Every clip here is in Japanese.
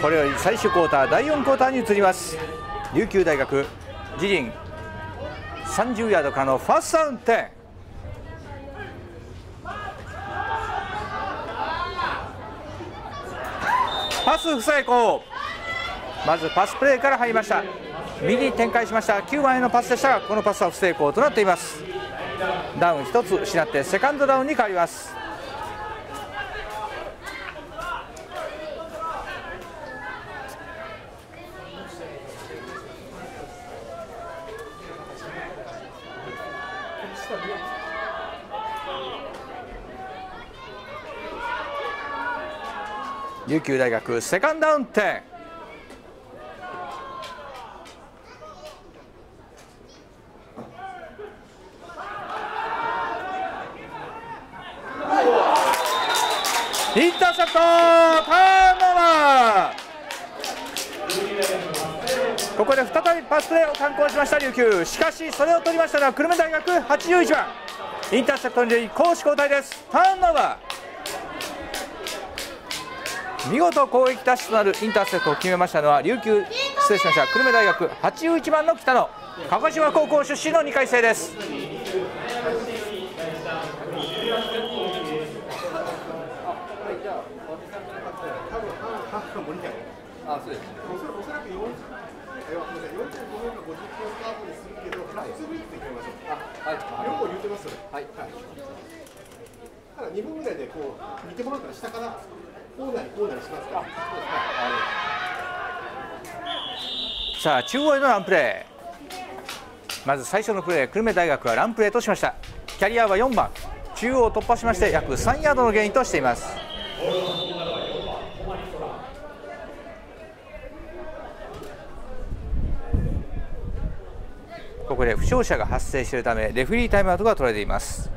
これより最終クォーター第4クォーターに移ります。琉球大学自陣30ヤードからのファーストダウン点パス不成功。まずパスプレーから入りました。右に展開しました。9番へのパスでしたがこのパスは不成功となっています。ダウン1つ失ってセカンドダウンに変わります。琉球大学セカンドダウン点インターセプトターンオー。バーここで再びパスプレーを敢行しました琉球。しかしそれを取りましたのは久留米大学81番。インターセプトに攻守交代です。ターンオーバー。見事攻撃ダッシュとなるインターセプトを決めましたのは琉球失礼しました久留米大学81番の北野鹿児島高校出身の2回生です。あ、そうです。おそらくおそらく40えごめんなさい。45分か50分スタートにするけど、普通にって決めましょう。あ、はい。両方言ってますよね。はい。ただ2分ぐらい。でこう見てもらったら下からこうなりこうなりしますか。さあ中央へのランプレーまず最初のプレー久留米大学はランプレーとしました。キャリアは4番。中央を突破しまして約3ヤードのゲインとしています。ここで負傷者が発生しているためレフェリータイムアウトが取られています。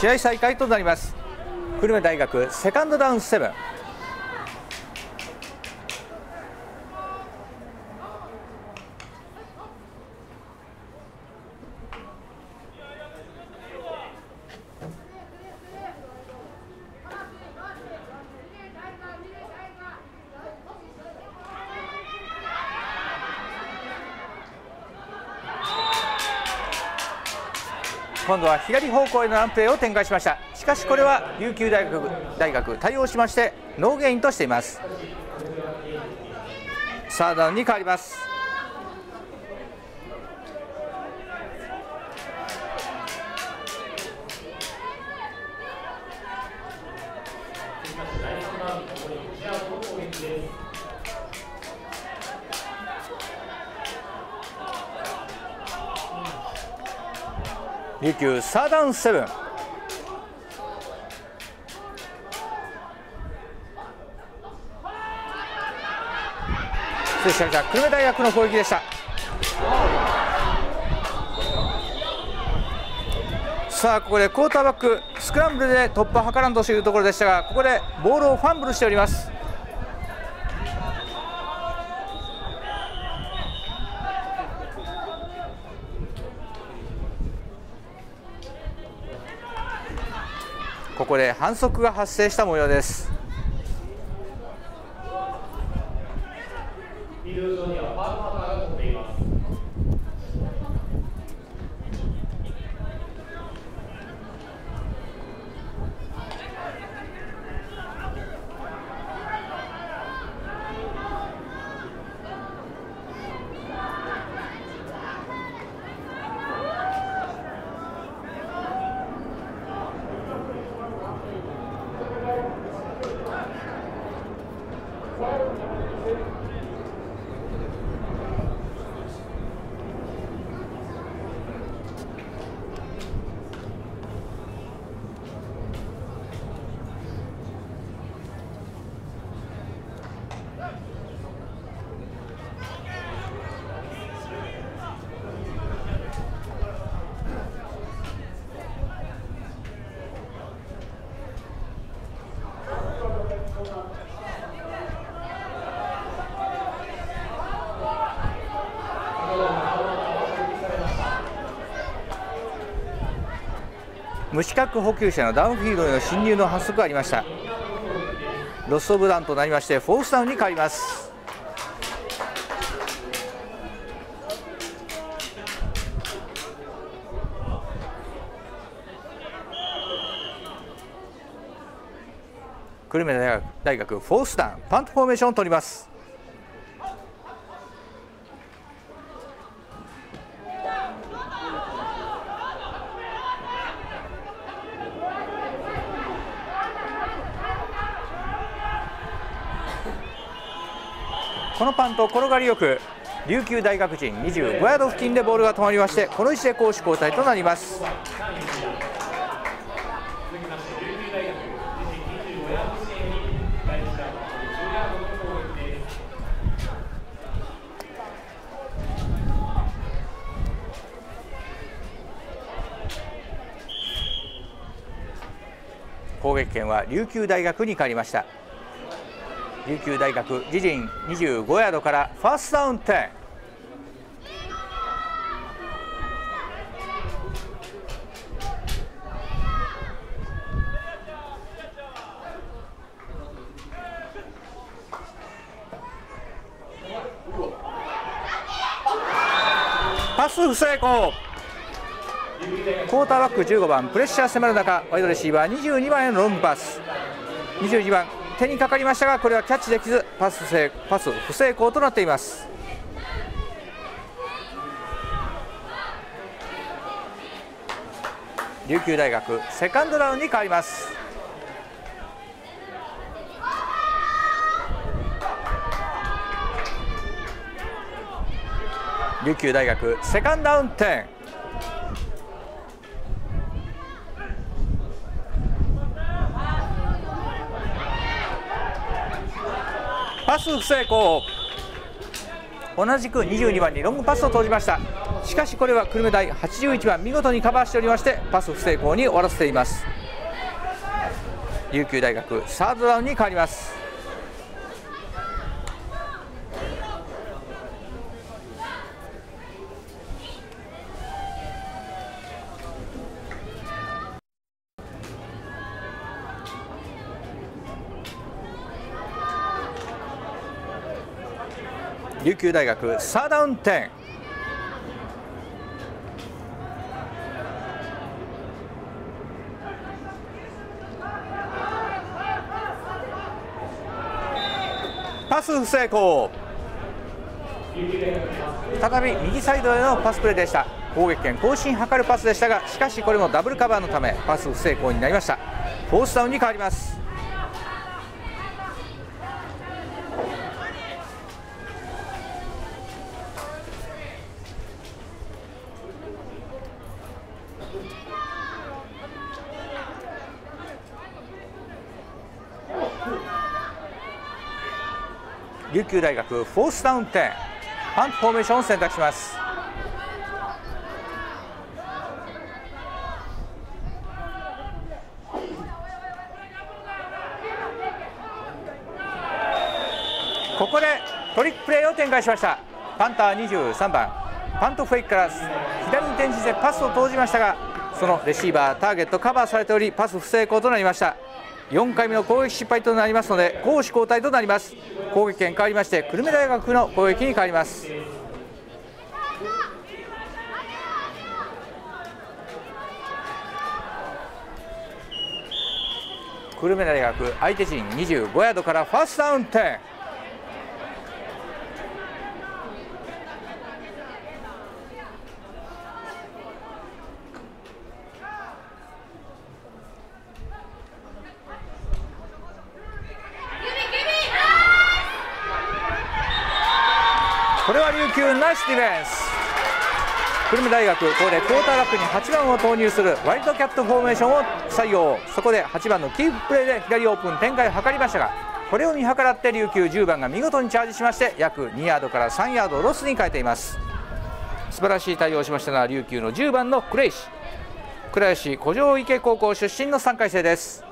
試合再開となります。久留米大学セカンドダウンセブン。今度は左方向へのランプレーを展開しました。しかしこれは琉球大学大学対応しましてノーゲインとしています。サードダウンに変わります。琉球サーダウンセブン。失礼しました久留米大学の攻撃でした。さあここでクォーターバックスクランブルで突破を図らんというところでしたがここでボールをファンブルしております。これ反則が発生した模様です。無資格捕球者のダウンフィールドへの侵入の反則がありました。 loss of down となりましてフォースダウンに変わります。久留米大学大学フォースダウンパントフォーメーションを取ります。このパント転がりよく琉球大学陣25ヤード付近でボールが止まりましてこの位置で攻守交代となります。攻撃権は琉球大学に変わりました。琉球大学自陣25ヤードからファーストダウン10パス不成功。クォーターバック15番プレッシャー迫る中ワイドレシーバー22番へのロングパス。22番手にかかりましたがこれはキャッチできずパス成パス不成功となっています。琉球大学セカンドラウンに変わります。琉球大学セカンドダウン10パス不成功。同じく22番にロングパスを投じました。しかしこれは久留米大81番見事にカバーしておりましてパス不成功に終わらせています。琉球大学サードダウンに変わります。琉球大学サーダ運転パス不成功。再び右サイドへのパスプレーでした。攻撃権更新図るパスでしたがしかしこれもダブルカバーのためパス不成功になりました。フォースダウンに変わります。琉球大学フォースダウン10パンフォーメーションを選択します。ここでトリックプレーを展開しました。パンター23番。パントフェイクから左に転じてパスを投じましたがそのレシーバーターゲットカバーされておりパス不成功となりました。4回目の攻撃失敗となりますので攻守交代となります。攻撃権変わりまして久留米大学の攻撃に変わります。久留米大学相手陣25ヤードからファーストダウン10球ナイスディフェンス。久留米大学ここでクォーターバックに8番を投入するワイルドキャットフォーメーションを採用。そこで8番のキーププレーで左オープン展開を図りましたがこれを見計らって琉球10番が見事にチャージしまして約2ヤードから3ヤードロスに変えています。素晴らしい対応をしましたのは琉球の10番のクレイシ。倉吉古城池高校出身の3回生です。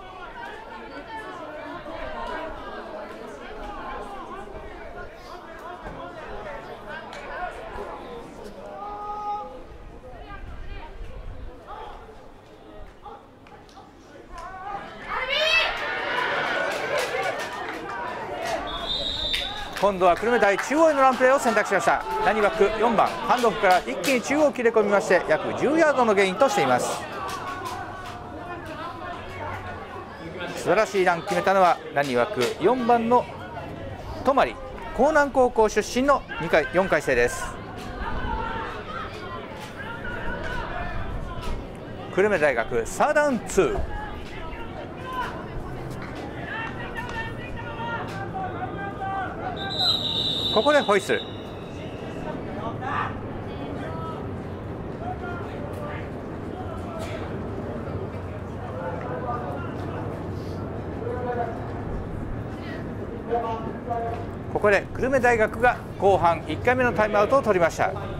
今度は久留米大中央へのランプレーを選択しました。ラニバック4番ハンドオフから一気に中央を切れ込みまして約10ヤードのゲインとしています。素晴らしいラン決めたのはラニバック4番の泊江南高校出身の2回4回生です。久留米大学サーダウン2ここでホイッスル。ここで久留米大学が後半1回目のタイムアウトを取りました。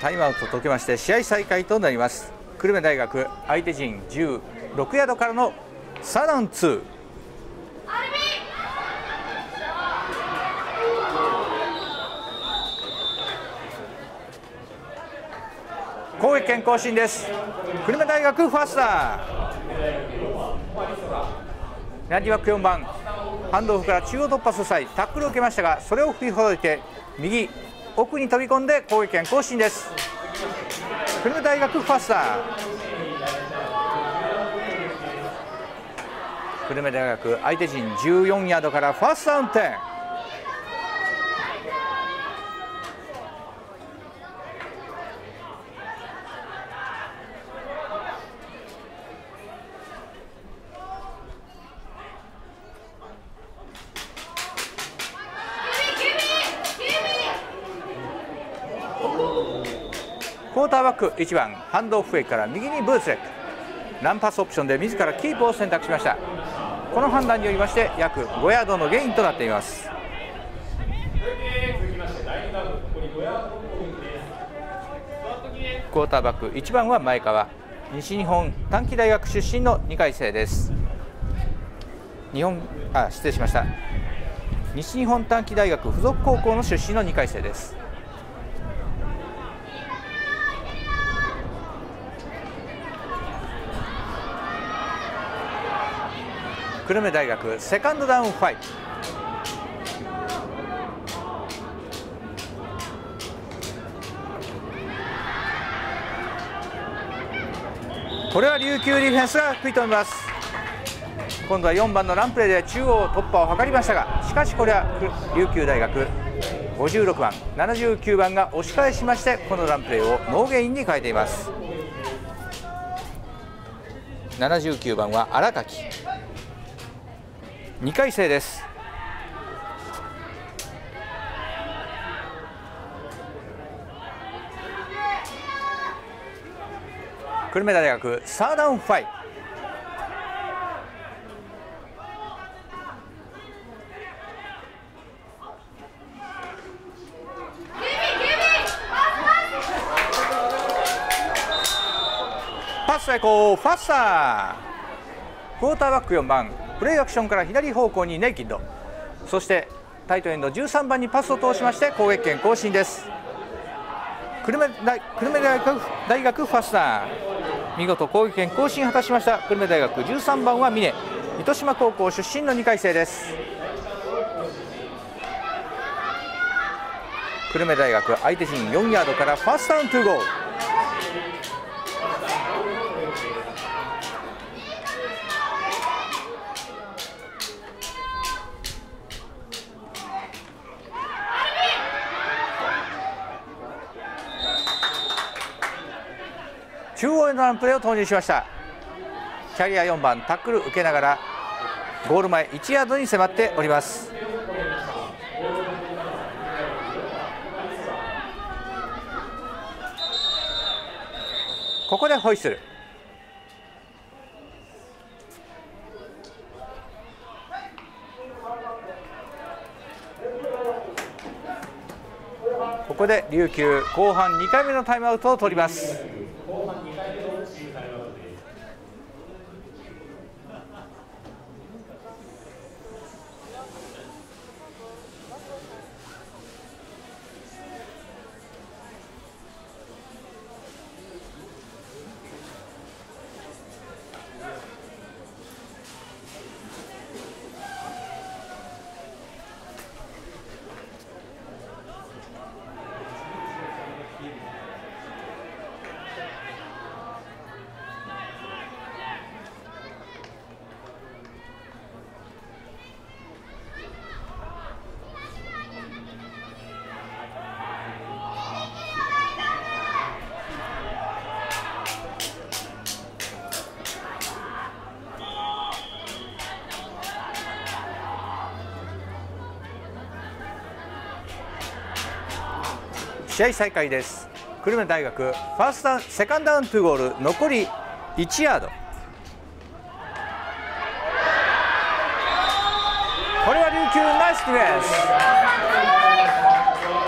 タイムアウト解けまして試合再開となります。久留米大学相手陣16ヤードからのサダン2攻撃権更新です。久留米大学ファースターランディワック4番。ハンドオフから中央突破する際タックルを受けましたがそれを振りほどいて右奥に飛び込んで攻撃権更新です。久留米大学ファスター。久留米大学相手陣14ヤードからファーストアウンテク1番ハンドオフェイから右にブーツレックランパスオプションで自らキープを選択しました。この判断によりまして約5ヤードのゲインとなっています。クォーターバック1番は前川。西日本短期大学出身の2回生です。日本あ失礼しました。西日本短期大学附属高校の出身の2回生です。久留米大学セカンドダウンファイブ。これは琉球ディフェンスが食い止めます。今度は4番のランプレーで中央突破を図りましたがしかしこれは琉球大学56番79番が押し返しましてこのランプレーをノーゲインに変えています。79番は荒垣。2回生です。久留米大学サーダウンファイ。パス成功ファッサー。クォーターバック4番。プレーアクションから左方向にネイキッド。そしてタイトエンド13番にパスを通しまして攻撃権更新です。久留米大久留米大学大学ファスター。見事攻撃権更新果たしました。久留米大学13番は峰。糸島高校出身の2回生です。久留米大学相手陣4ヤードからファーストダウントゥーゴ中央へのランプレーを投入しました。キャリア4番タックル受けながらゴール前1ヤードに迫っております。ここでホイッスル。ここで琉球後半2回目のタイムアウトを取ります。試合再開です。久留米大学ファーストダウンセカンドダウン2ゴール残り1ヤード。これは琉球ナイスディフェンス。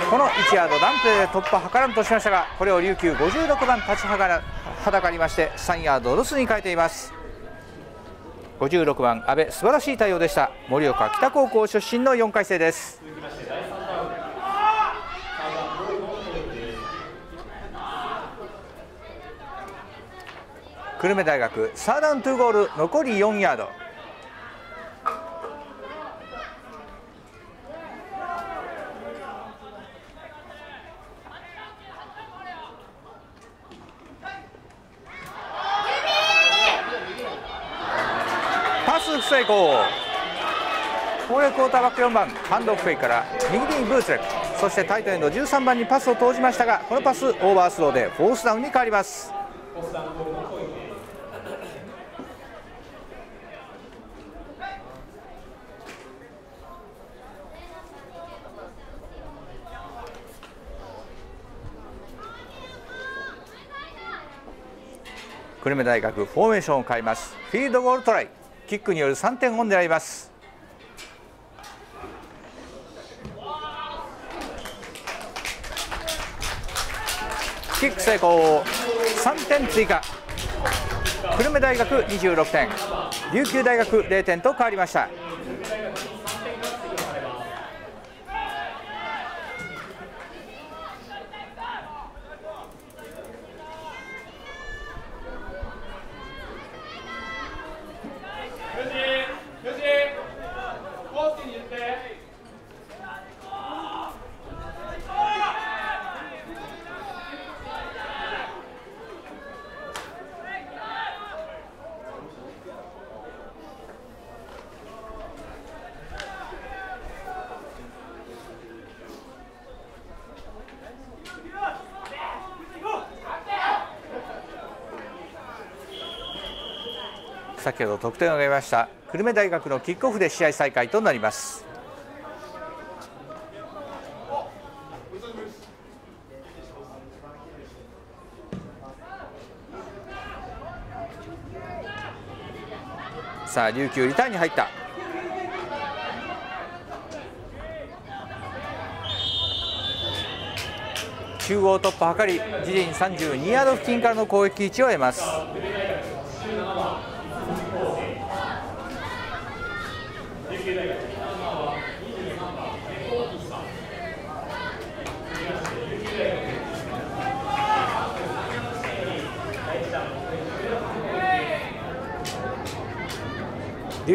この1ヤードダンプで突破図らんとしましたがこれを琉球56番立ちはがはだかりまして3ヤードロスに変えています。56番阿部素晴らしい対応でした。盛岡北高校出身の4回生です。久留米大学サーダウン2ゴール残り4ヤード。パス成功。攻略クォーターバック4番ハンドオフェイから右にブーツ。レックそしてタイトエンド13番にパスを投じましたがこのパスオーバースローでフォースダウンに変わります。久留米大学フォーメーションを変えます。フィールドゴールトライ。キックによる3点を狙います。キック成功。3点追加。久留米大学26点。琉球大学0点と変わりました。先ほど得点を挙げました久留米大学のキックオフで試合再開となります。さあ琉球リターンに入った。中央突破を図り自陣32ヤード付近からの攻撃位置を得ます。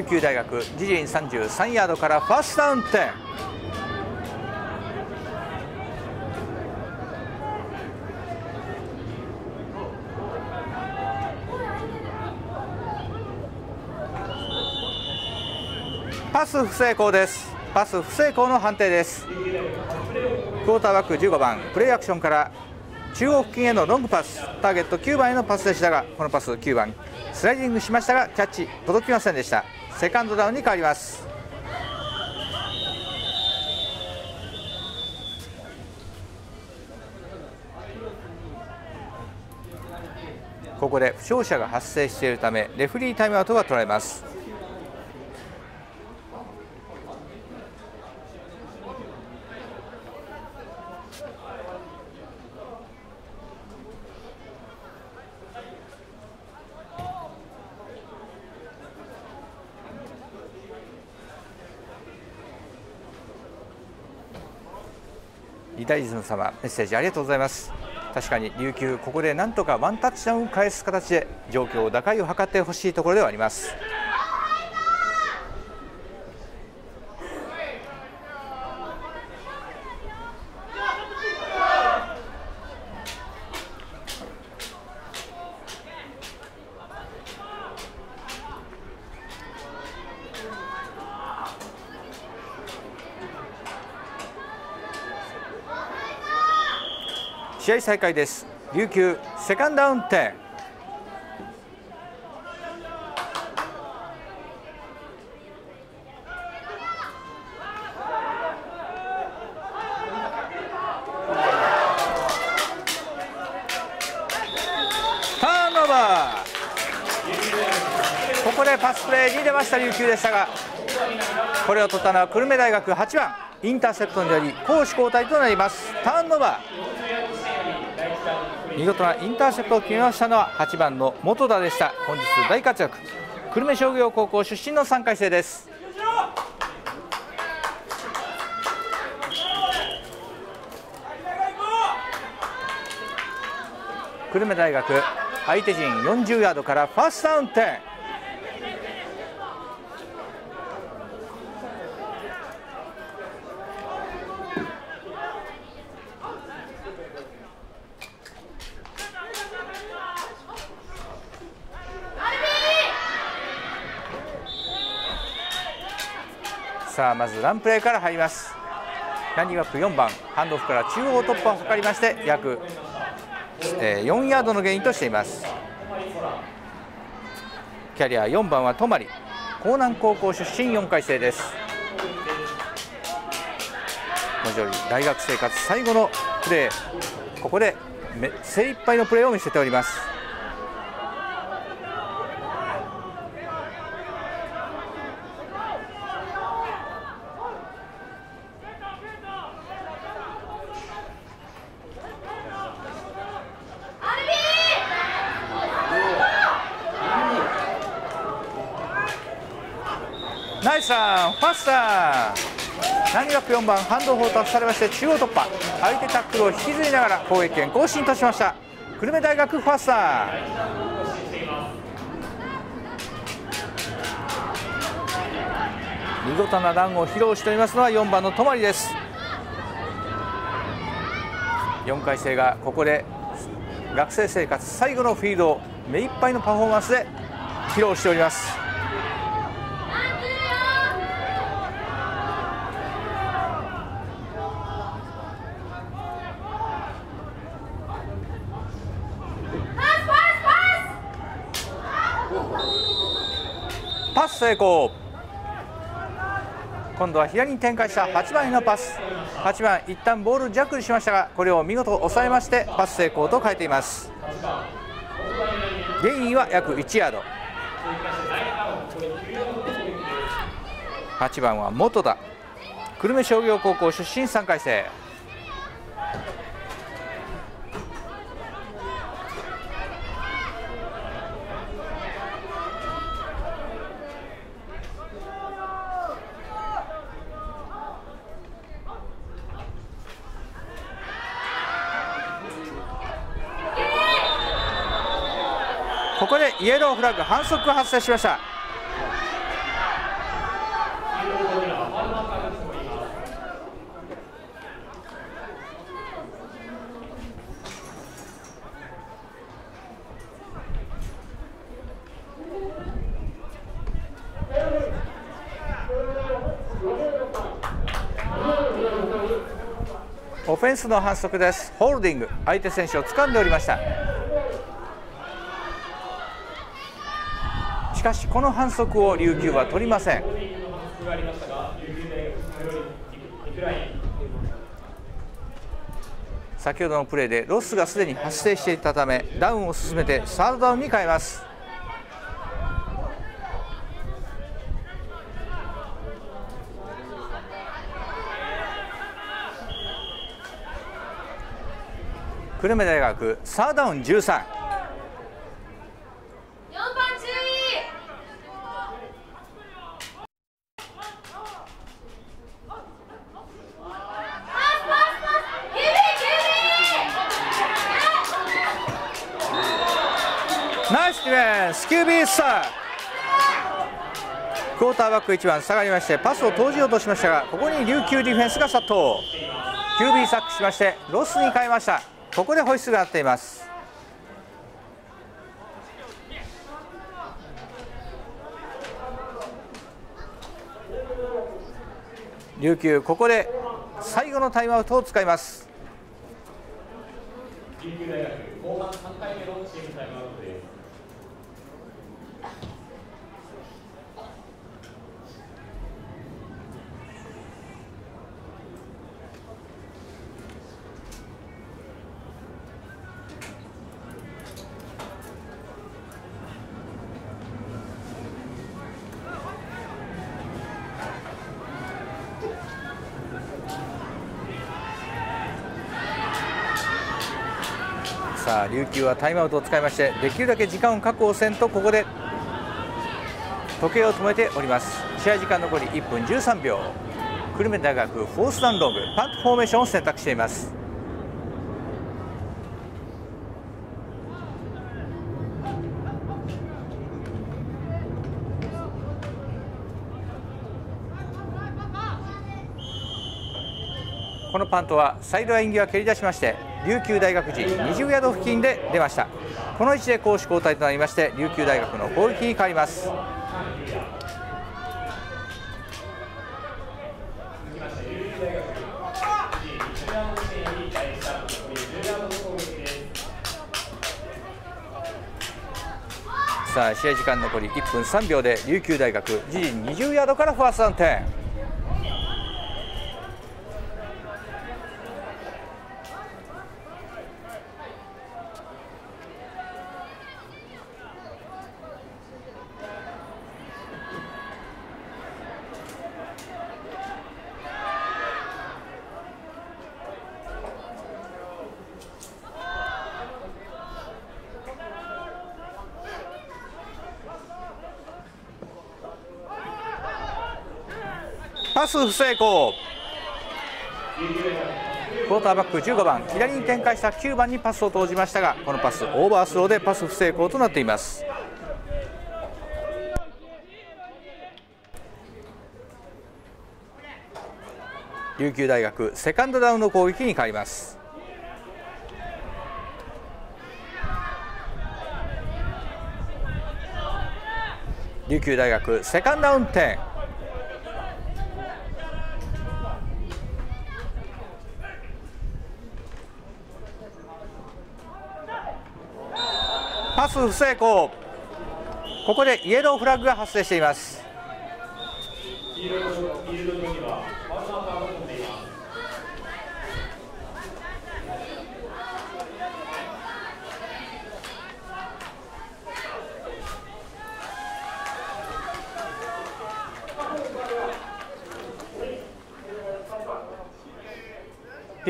琉球大学自陣33ヤードからファーストダウン点。パス不成功です。パス不成功の判定です。クォーターバック15番プレーアクションから中央付近へのロングパス。ターゲット9番へのパスでしたがこのパス9番スライディングしましたがキャッチ届きませんでした。セカンドダウンに変わります。ここで負傷者が発生しているためレフリータイムアウトが取られます。リズム様メッセージありがとうございます。確かに琉球ここでなんとかワンタッチダウンを返す形で状況打開を図ってほしいところではあります。試合再開です。琉球セカンドダウン点ターンオーバー。ここでパスプレーに出ました琉球でしたがこれを取ったのは久留米大学8番インターセプトにより攻守交代となります。ターンオーバー。見事なインターセプトを決めましたのは8番の元田でした。本日大活躍。久留米商業高校出身の3回生です。久留米大学相手陣40ヤードからファーストダウン点さあまずランプレーから入ります。ランニングアップ4番ハンドオフから中央突破を図りまして約、えー、4ヤードのゲインとしています。キャリア4番は泊江南高校出身4回生です。文字通り大学生活最後のプレー。ここで精一杯のプレーを見せております。ナイスランファスター。何学4番ハンドオフを託されまして中央突破。相手タックルを引きずりながら攻撃権更新としました。久留米大学ファスター。見事なランを披露しておりますのは4番の泊です。4回生がここで学生生活最後のフィールドを目いっぱいのパフォーマンスで披露しておりますパス成功。今度は左に展開した8番へのパス。8番一旦ボールジャックしましたがこれを見事抑えましてパス成功と変えています。ゲインは約1ヤード。8番は元田。久留米商業高校出身3回生。イエローフラッグ反則が発生しました。オフェンスの反則です。ホールディング相手選手を掴んでおりました。かしこの反則を琉球は取りません。先ほどのプレーでロスがすでに発生していたためダウンを進めてサードダウンに変えます。久留米大学サードダウン13スキュービーサー。クォーターバック1番下がりましてパスを投じようとしましたがここに琉球ディフェンスが殺到。QB サックしましてロスに変えました。ここでホイッスルが鳴っています。琉球ここで最後のタイムアウトを使います。琉球はタイムアウトを使いましてできるだけ時間を確保せんとここで時計を止めております。試合時間残り1分13秒。久留米大学フォースダンロングパントフォーメーションを選択しています。このパントはサイドライン際蹴り出しまして琉球大学陣20ヤード付近で出ました。この位置で攻守交代となりまして琉球大学の攻撃に変わります。さあ試合時間残り1分3秒で琉球大学自陣20ヤードからファーストダウンパス不成功。クォーターバック15番左に展開した9番にパスを投じましたがこのパスオーバースローでパス不成功となっています。琉球大学セカンドダウンの攻撃に変わります。琉球大学セカンドダウン10パス不成功。ここでイエローフラッグが発生しています。デ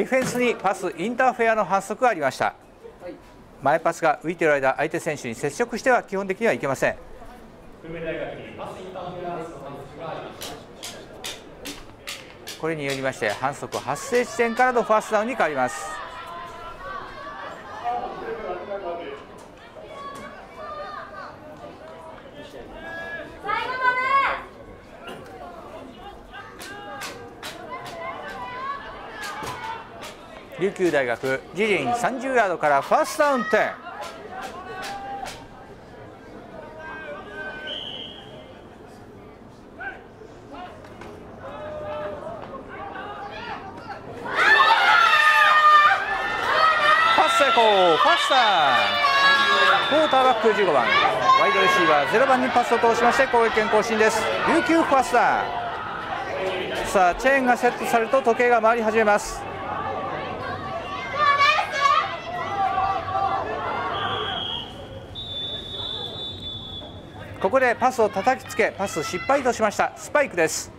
ィフェンスにパスインターフェアの反則がありました。前パスが浮いている間相手選手に接触しては基本的にはいけません。これによりまして反則発生地点からのファーストダウンに変わります。琉球大学自陣30ヤードからファーストダウン10パス成功ファースタ。ークォーターバック15番。ワイドレシーバー0番にパスを通しまして攻撃権更新です。琉球ファースター。さあチェーンがセットされると時計が回り始めます。ここでパスを叩きつけパス失敗としました。スパイクです。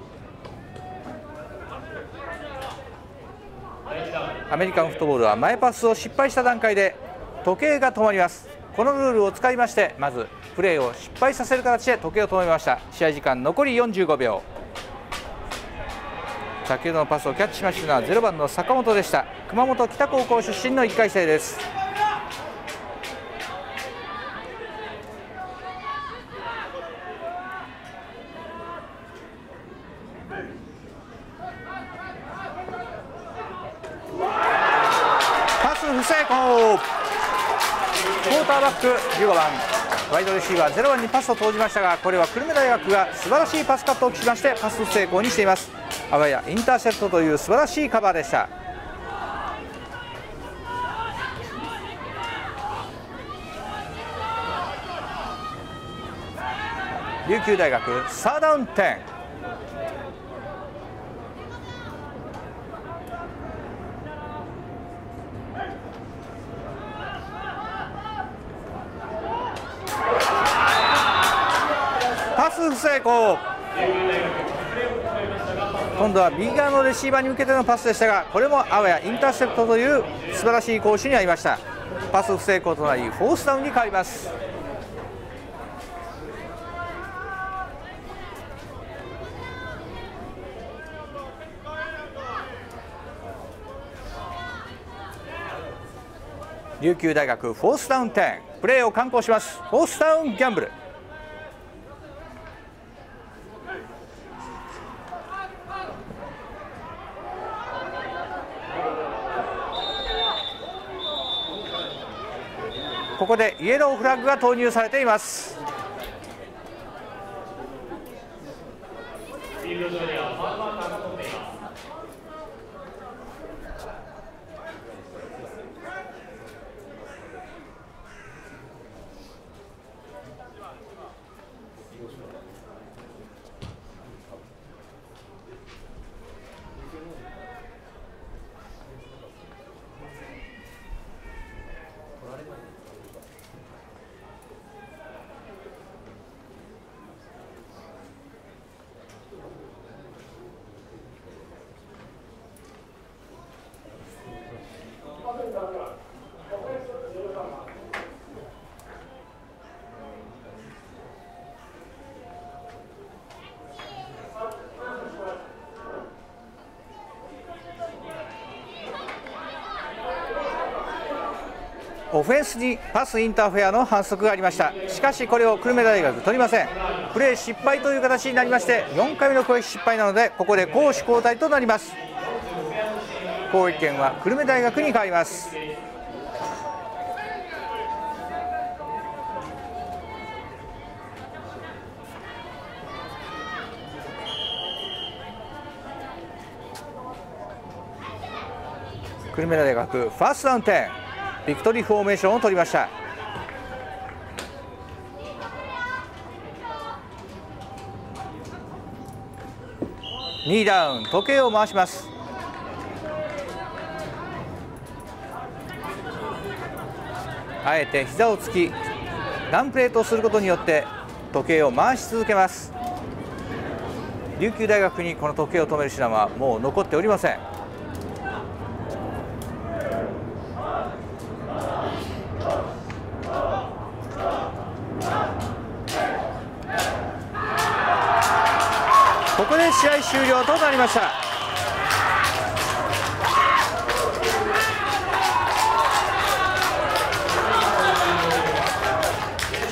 アメリカンフットボールは前パスを失敗した段階で時計が止まります。このルールを使いましてまずプレーを失敗させる形で時計を止めました。試合時間残り45秒。先ほどのパスをキャッチしましたのは0番の坂本でした。熊本北高校出身の1回生です。パス不成功。クォーターバック15番ワイドレシーバー0番にパスを投じましたがこれは久留米大学が素晴らしいパスカットを期しましてパス成功にしています。あわやインターセプトという素晴らしいカバーでした。琉球大学サーダウン10成功今度は右側のレシーバーに向けてのパスでしたがこれもあわやインターセプトという素晴らしい攻守にありました。パス不成功となりフォースダウンに変わります。琉球大学フォースダウン10プレーを敢行します。フォースダウンギャンブル。ここでイエローフラッグが投入されています。フェンスにパスインターフェアの反則がありました。しかしこれを久留米大学取りません。プレー失敗という形になりまして4回目の攻撃失敗なのでここで攻守交代となります。攻撃権は久留米大学に変わります。久留米大学ファーストダウン10ビクトリーフォーメーションを取りました。2ダウン時計を回します。あえて膝をつきダンプレートをすることによって時計を回し続けます。琉球大学にこの時計を止める品はもう残っておりません。りました。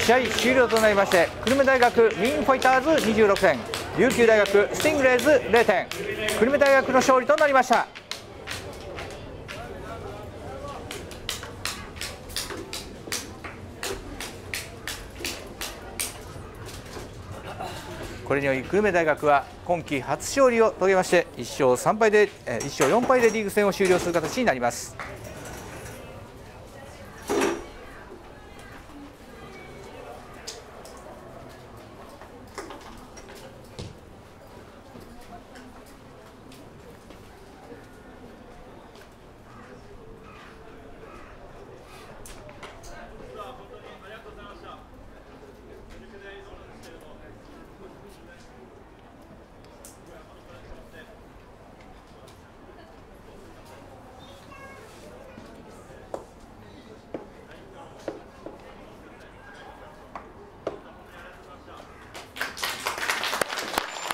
試合終了となりまして久留米大学ミンファイターズ26点琉球大学スティングレーズ0点久留米大学の勝利となりました。これにより久留米大学は今季初勝利を遂げまして1勝3敗で1勝4敗でリーグ戦を終了する形になります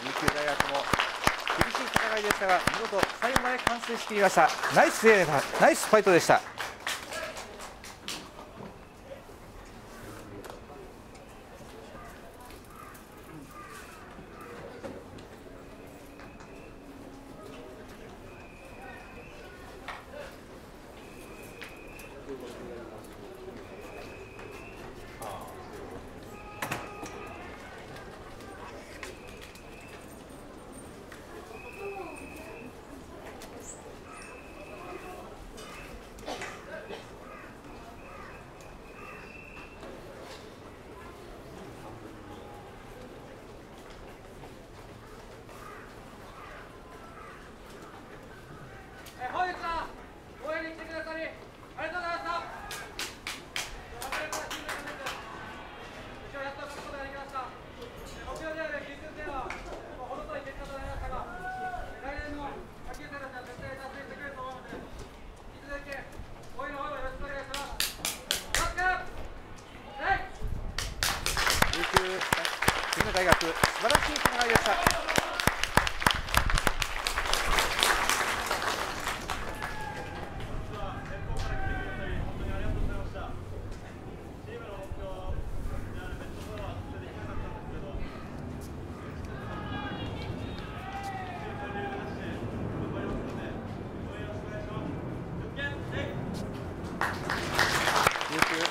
琉球大学も厳しい戦いでしたが見事最後まで切りました。ナイスゲームナイスファイトでした本日は応援に来てくださりありがとうございました。昨年からチームのため一応やっと勝つことができました。目標である九州戦は程遠い結果となりましたが、来年の野球生たちは絶対達成してくれると思うので、引き続き応援の方よろしくお願いします。バスケはい琉球久留米大学素晴らしい戦いでした琉球一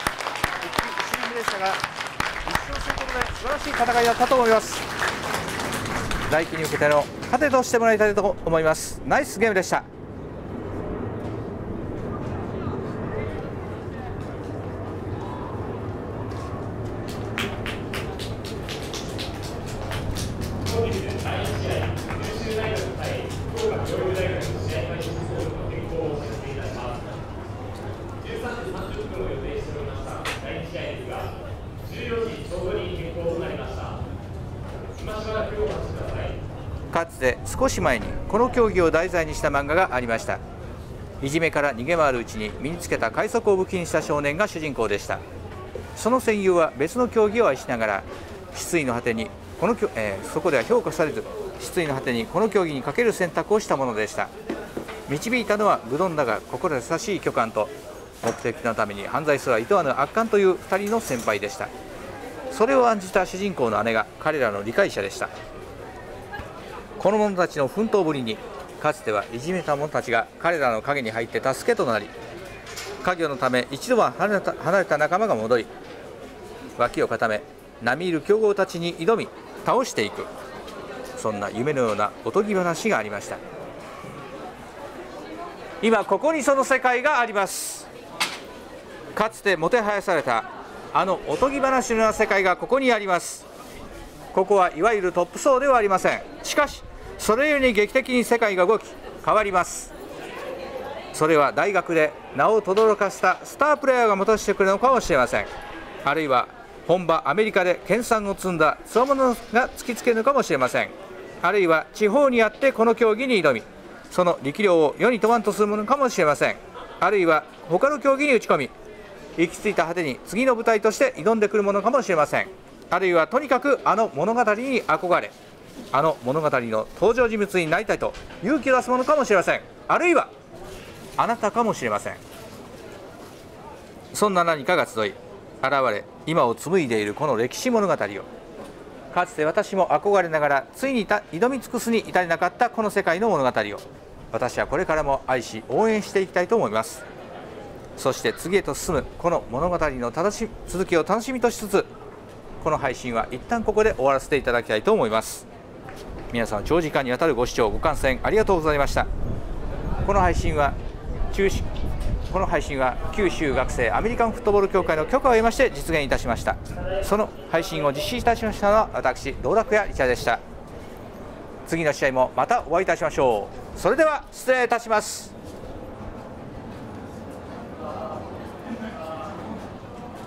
年目でしたが一勝することで素晴らしいだったと思います。来季に向けての糧としてもらいたいと思います。ナイスゲームでした。かつて少し前にこの競技を題材にした漫画がありました。いじめから逃げ回るうちに身につけた快速を武器にした少年が主人公でした。その戦友は別の競技を愛しながら失意の果てにこの、えーそこでは評価されず失意の果てにこの競技にかける選択をしたものでした。導いたのは愚鈍だが心優しい巨漢と目的のために犯罪すら厭わぬ悪漢という2人の先輩でした。それを案じた主人公の姉が彼らの理解者でした。この者たちの奮闘ぶりにかつてはいじめた者たちが彼らの陰に入って助けとなり家業のため一度は離れた離れた仲間が戻り脇を固め並みいる強豪たちに挑み倒していく。そんな夢のようなおとぎ話がありました。今ここにその世界があります。かつてもてはやされたあのおとぎ話のような世界がここにあります。ここはいわゆるトップ層ではありません。しかしそれより劇的に世界が動き変わります。それは大学で名を轟かせたスタープレーヤーがもたしてくるのかもしれません。あるいは本場アメリカで研鑽を積んだつわものが突きつけるのかもしれません。あるいは地方にあってこの競技に挑みその力量を世に問わんとするものかもしれません。あるいは他の競技に打ち込み行き着いた果てに次の舞台として挑んでくるものかもしれません。あるいはとにかくあの物語に憧れあの物語の登場人物になりたいと勇気を出すものかもしれません。あるいはあなたかもしれません。そんな何かが集い現れ今を紡いでいるこの歴史物語を。かつて私も憧れながらついに挑み尽くすに至れなかったこの世界の物語を。私はこれからも愛し応援していきたいと思います。そして次へと進むこの物語の正し続きを楽しみとしつつこの配信は一旦ここで終わらせていただきたいと思います。皆さん長時間にわたるご視聴ご観戦ありがとうございました。この配信は中止この配信は九州学生アメリカンフットボール協会の許可を得まして実現いたしました。その配信を実施いたしましたのは私道楽屋リチャでした。次の試合もまたお会いいたしましょう。それでは失礼いたします。